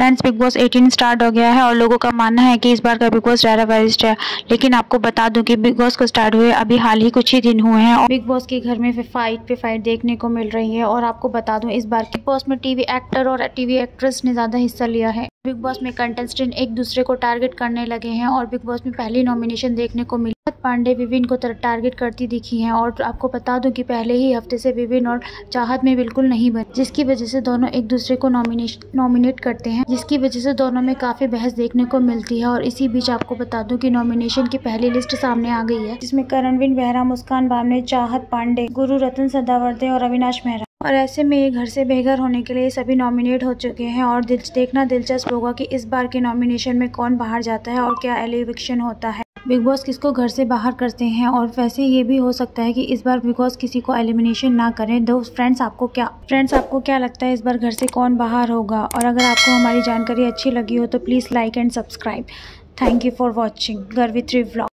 Friends big boss 18 start हो गया है और लोगों का मानना है कि इस बार का बिग बॉस ज़्यादा बेस्ट है। लेकिन आपको बता दूँ कि बिग बॉस को स्टार्ट हुए अभी हाल ही कुछ ही दिन हुए हैं और बिग बॉस के घर में फिर फाइट पे फाइट देखने को मिल रही है और आपको बता दूँ इस बार बिग बॉस में टीवी एक्टर और टीवी एक्ट्रेस ने ज़्यादा हिस्सा लिया है। बिग बॉस में कंटेस्टेंट एक दूसरे को टारगेट करने लगे हैं और बिग बॉस में पहली नॉमिनेशन देखने को मिली। पांडे विविन को टारगेट करती दिखी हैं और आपको बता दूँ कि पहले ही हफ़्ते से विविन और चाहत में बिल्कुल नहीं बनी, जिसकी वजह से दोनों एक दूसरे को नॉमिनेशन नॉमिनेट करते हैं, जिसकी वजह से दोनों में काफ़ी बहस देखने को मिलती है और इसी बीच आपको बता दूँ कि नॉमिनेशन की पहली लिस्ट सामने आ गई है, जिसमें करणवीन बेहरा मुस्कान बामने चाहत पांडे गुरु रतन सदावर्दे और अविनाश मेहरा। और ऐसे में ये घर से बेघर होने के लिए सभी नॉमिनेट हो चुके हैं और दिल, देखना दिलचस्प होगा कि इस बार के नॉमिनेशन में कौन बाहर जाता है और क्या एलिविक्शन होता है। बिग बॉस किसको घर से बाहर करते हैं और वैसे ये भी हो सकता है कि इस बार बिग बॉस किसी को एलिमिनेशन ना करें। दो फ्रेंड्स आपको क्या फ्रेंड्स आपको क्या लगता है इस बार घर से कौन बाहर होगा? और अगर आपको हमारी जानकारी अच्छी लगी हो तो please like and subscribe thank you for watching Garvitri vlog